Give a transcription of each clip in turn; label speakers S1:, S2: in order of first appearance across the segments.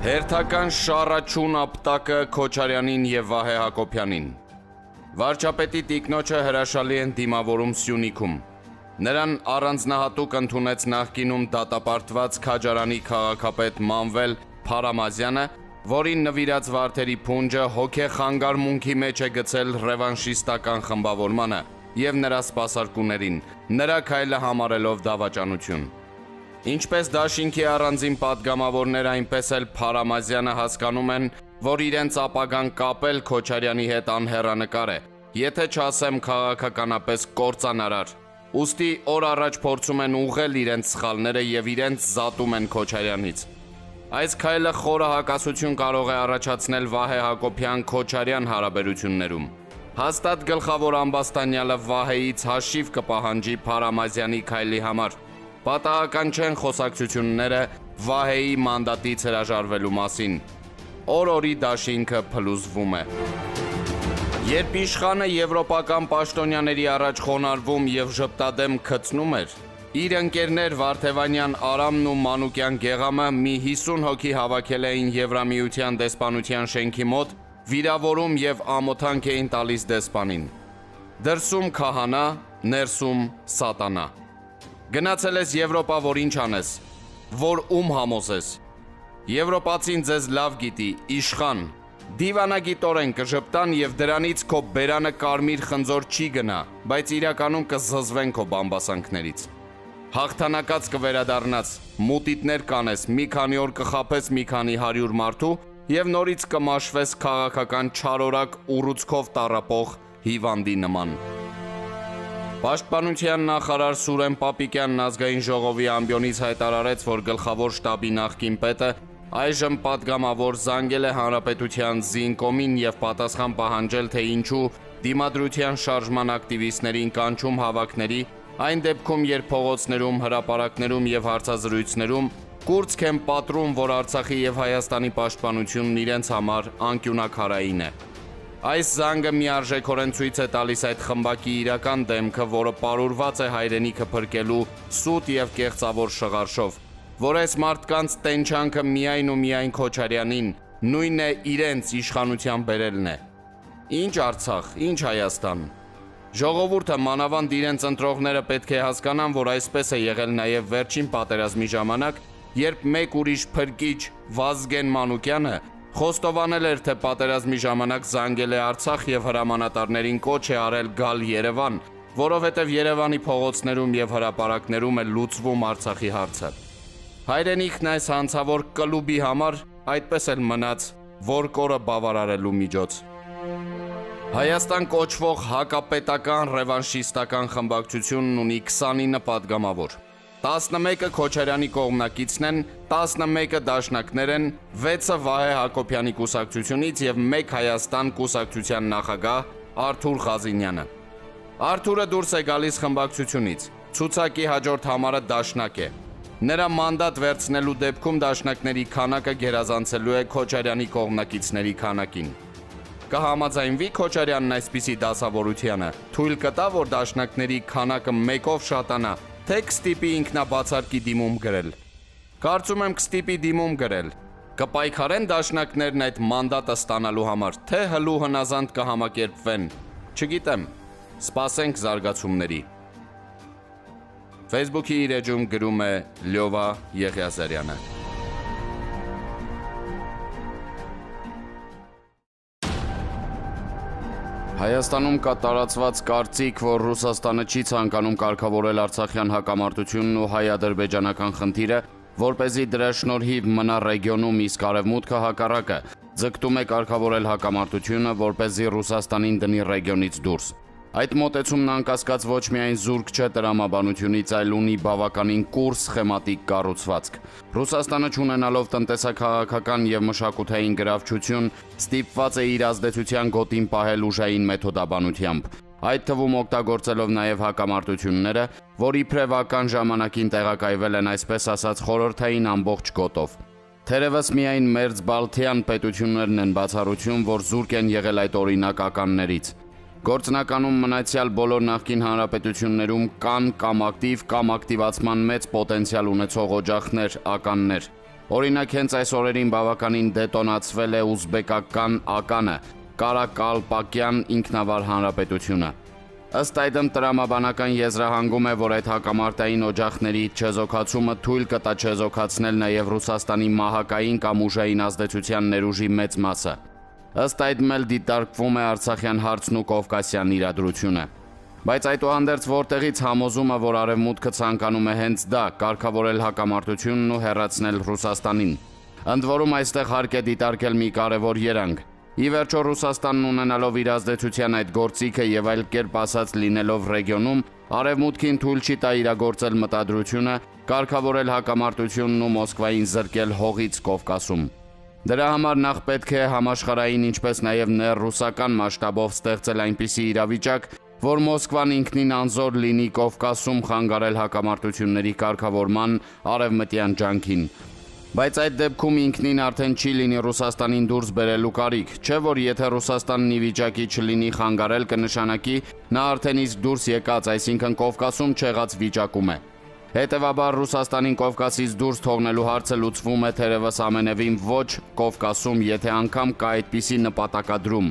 S1: Հերթական շարաչուն ապտակը Քոչարյանին եւ Վահե Հակոբյանին։ Վարչապետի տիկնոջը հրաշալի են դիմավորում Սյունիքում։ Նրան առանձնահատուկ ընդունեց նախկինում դատապարտված Քաջարանի քաղաքապետ Մանվել Փարամազյանը, որին նվիրած Վարդերի փունջը հոգեխանգարմունքի մեջ է գցել ռևանշիստական խմբավորմանը եւ նրա սպասարկուներին, նրա քայլը համարելով դավաճանություն։ Ինչպես Դաշինքի առանձին падգամավորներ, այնպես էլ Փարամազյանը հասկանում են, որ իրենց ապագան կապել Քոչարյանի հետ անհեռանկար է, եթե չասեմ քաղաքականապես կործանարար։ Ոստի օր առաջ փորձում են ուղղել իրենց սխալները եւ իրենց զատում են Քոչարյանից։ Այս քայլը խորը հակասություն կարող է առաջացնել Վահե Հակոբյան-Քոչարյան հարաբերություններում։ Հաստատ գլխավոր ամբաստանյալը Վահեից հաշիվ կպահանջի Փարամազյանի քայլի համար։ Պատահական չեն խոսակցությունները Վահեի մանդատից հրաժարվելու մասին։ Օր-օրի դաշինքը փլուզվում է։ Երբ իշխանը եվրոպական պաշտոնյաների առաջ խոնարհվում եւ ժպտադեմ քծնում էր, իր ընկերներ Վարդևանյան Արամն ու Մանուկյան Գեղամը մի 50 հոգի հավաքել էին Եվրամիության դեսպանության շենքի մոտ, վիրավորում եւ ամոթանք էին տալիս դեսպանին։ Դրսում քահանա, ներսում սատանա։ Գնացել ես Եվրոպա, որ ինչ անես, որ ում համոզես։ Եվրոպացին ձեզ լավ գիտի, իշխան։ Դիվանագիտորեն կժպտան եւ դրանից քո բերանը կարմիր խնձոր չի գնա, բայց իրականում կզզվեն քո բամբասանքներից։ Հաղթանակած կվերադառնաց, մուտիտներ կանես, մի քանի օր կխափես մի քանի 100 մարդու եւ նորից կմաշվես քաղաքական չարորակ ուռուցքով տարապող հիվանդի նման։ Պաշտպանության նախարար Սուրեն Պապիկյանն ազգային ժողովի ամբիոնից հայտարարեց, որ գլխավոր շտաբի նախկին պետը այժմ падգամավոր զանգել է հանրապետության զինկոմին եւ պատասխան պահանջել, թե ինչու դիմադրության շարժման ակտիվիստներին կանչում հավաքների այն դեպքում, երբ փողոցներում, հրապարակներում եւ հարցազրույցներում կուրցք են պատրում, որ Արցախի եւ Հայաստանի պաշտպանությունն իրենց համար անկյունակարային է։ Այս զանգը միարժեքորեն ցույց է տալիս այդ խմբակի իրական դեմքը, որը պարուրված է հայրենիքը փրկելու սուտ եւ կեղծավոր շղարշով, որ այս մարդկանց տենչանքը միայն ու միայն Քոչարյանին, նույնն է իրենց իշխանության բերելն է։ Ինչ Արցախ, ինչ Հայաստան։ Ժողովուրդը մանավանդ իրենց ընտրողները պետք է հասկանան, որ այսպես է եղել նաև վերջին պատերազմի ժամանակ, երբ մեկ ուրիշ փրկիչ Վազգեն Մանուկյանը Խոստովանել էր, թե պատերազմի ժամանակ զանգել է Արցախ եւ հրամանատարներին կոչ է արել գալ Երևան, որովհետեւ Երևանի փողոցներում եւ հրապարակներում է լուծվում Արցախի հարցը։ Հայրենիքն այս հանցավոր կլուբի համար այդպես էլ մնաց, որ կորը բավարարելու միջոց։ Հայաստան կոչվող հակապետական ռևանշիստական խմբակցությունն ունի 29 պատգամավոր։ 11-ը Քոչարյանի կողմնակիցն են, 11-ը դաշնակներ են, 6-ը Վահե Հակոբյանի կուսակցությունից եւ 1 Հայաստան կուսակցության նախագահ Արթուր Ղազինյանը։ Արթուրը դուրս է գալիս խմբակցությունից։ Ցուցակի հաջորդ համարը դաշնակ է։ Նրա մանդատ վերցնելու դեպքում դաշնակների քանակը գերազանցելու է Քոչարյանի կողմնակիցների քանակին։ Կհամաձայնվի Քոչարյանն այսպիսի դասավորությանը։ Թույլ կտա, որ դաշնակների քանակը մեկով շատանա, թե կստիպի ինքնաբացարկի դիմում գրել։ Կարծում եմ կստիպի դիմում գրել։ Կպայքարեն դաշնակներն այդ մանդատը ստանալու համար, թե հլու հնազանդ կհամակերպվեն։ Չգիտեմ։ Սպասենք զարգացումների։ Facebook-ի իր էջում գրում է Լյովա Եղիազարյանը։ Հայաստանում կա տարածված կարծիք, որ Ռուսաստանը չի ցանկանում կարգավորել Արցախյան հակամարտությունն ու հայ-ադրբեջանական խնդիրը, որ เป զի դրա շնորհիվ մնա ռեգիոնում իսկ արևմուտքը հակառակը, ձգտում է կարգավորել հակամարտությունը, որ เป զի Ռուսաստանին դնի ռեգիոնից դուրս։ Այդ մոտեցումն անկասկած ոչ միայն զուրկ չէ տրամաբանությունից, այլ ունի բավականին կուր սխեմատիկ կառուցվածք։ Ռուսաստանը ճանենալով տնտեսակաղակական եւ մշակութային գրավչություն, ստիպված է իր ազդեցության գոտին պահել ուժային մեթոդաբանությամբ։ Այդ թվում օգտագործելով նաև հակամարտությունները, որ իբրևական ժամանակին տեղակայվել են այսպես ասած խորհրդային ամբողջ գոտով։ Թերևս միայն Մերձ Բալթյան պետություններն են բացառություն, որ զուրկ են եղել այդ օրինակականներից։ Գործնականում մնացյալ բոլոր նախկին հանրապետություններում կան կամ ակտիվ կամ ակտիվացման մեծ պոտենցիալ ունեցող օջախներ, ականներ։ Օրինակ հենց այս օրերին բավականին դետոնացվել է ուզբեկական ականը Կարակալպակյան ինքնավար հանրապետությունը։ Ըստ այդմ տրամաբանական եզրահանգում է, որ այդ հակամարտային օջախների չեզոքացումը թույլ կտա չեզոքացնել նաև Ռուսաստանի մահակային կամ ուժային ազդեցության ներուժի մեծ մասը։ Ըստ այդմ էլ դիտարկվում է Արցախյան հարցն ու Կովկասյան իրադրությունը։ Բայց այդուհանդերձ որտեղից համոզումը, որ արևմուտքը ցանկանում է հենց դա՝ կարգավորել հակամարտությունն ու հերացնել Ռուսաստանին։ Ընդ որում այստեղ հարկ է դիտարկել մի կարևոր երանգ։ Ի վերջո Ռուսաստանն ունենալով իր ազդեցության այդ գործիքը եւ այլ կերպ ասած լինելով ռեգիոնում, արևմուտքին թույլ չի տա իրագործել մտադրությունը, կարգավորել հակամարտությունն ու Մոսկվային զրկել հողից Կովկասում։ Դրա համար նախ պետք է համաշխարային ինչպես նաև ներռուսական մասշտաբով ստեղծել այնպիսի իրավիճակ, որ Մոսկվան ինքնին անզոր լինի Կովկասում խանգարել հակամարտությունների կարգավորման արևմտյան ջանքին, Բայց այդ դեպքում ինքնին արդեն չի լինի Ռուսաստանին դուրս բերելու կարիք, չէ որ եթե Ռուսաստանն ի վիճակի չլինի խանգարել կնշանակի նա արդեն իսկ դուրս եկած, այսինքն Կովկասում չեղած վիճակում է։ Հետևաբար Ռուսաստանին Կովկասից դուրս թողնելու հարցը լուծվում է թերևս ամենևին ոչ Կովկասում, եթե անգամ կա այդպիսի նպատակադրում։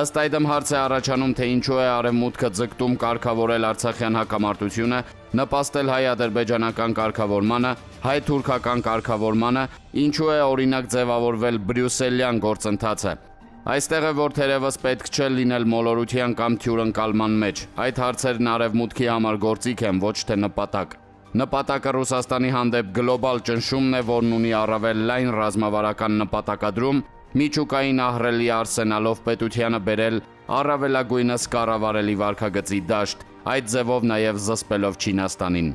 S1: Ըստ այդմ հարց է առաջանում, թե ինչու է արևմուտքը ձգտում կարգավորել Արցախյան հակամարտությունը, նպաստել հայ-ադրբեջանական կարգավորմանը, հայ-թուրքական կարգավորմանը, ինչու է օրինակ ձևավորվել բրյուսելյան գործընթացը։ Այստեղ է որ թերևս պետք չէ լինել մոլորության կամ թյուրընկալման մեջ։ Այդ հարցերն արևմուտքի համար գործիք են, ոչ թե նպատակ։ Նպատակը Ռուսաստանի հանդեպ գլոբալ ճնշումն է, որն ունի առավել լայն ռազմավարական նպատակադրում, միջուկային ահռելի արսենալով պետությանը բերել առավելագույնս կառավարելի վարկագծի դաշտ, այդ ձևով նաև զսպելով Չինաստանին։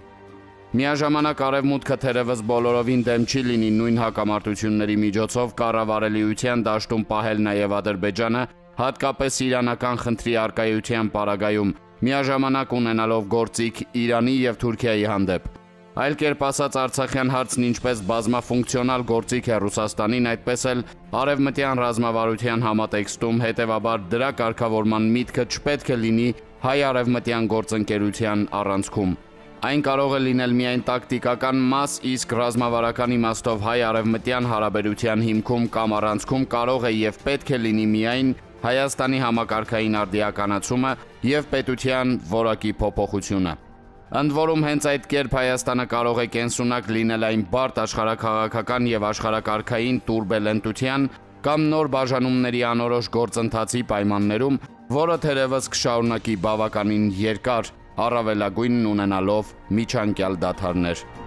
S1: Միաժամանակ արևմուտքը թերևս բոլորովին դեմ չի լինի նույն հակամարտությունների միջոցով կառավարելիության դաշտում պահել նաև Ադրբեջանը, հատկապես իրանական խնդրի արկայության պարագայում, միաժամանակ ունենալով գործիք Իրանի եւ Թուրքիայի հանդեպ։ Այլ կերպ ասած Արցախյան հարցն ինչպես բազմաֆունկցիոնալ գործիք է Ռուսաստանին, այդպես էլ արևմտյան ռազմավարության համատեքստում հետևաբար դրա կարգավորման միտքը չպետք է լինի հայ-արևմտյան գործընկերության առանցքում։ Այն կարող է լինել միայն տակտիկական մաս, իսկ ռազմավարական իմաստով հայ-արևմտյան հարաբերության հիմքում կամ առանցքում կարող է եւ պետք է լինի միայն Հայաստանի համակարգային արդիականացումը եւ պետության որակի փոփոխությունը։ Ընդ որում հենց այդ կերպ Հայաստանը կարող է կենսունակ լինել այն բարդ աշխարհակաղակական եւ աշխարհակարգային турբելենտության կամ նոր բաժանումների անորոշ գործընթացի պայմաններում, որը թերևս կշարունակի բավականին երկար, առավելագույնն ունենալով միջանկյալ դաթարներ։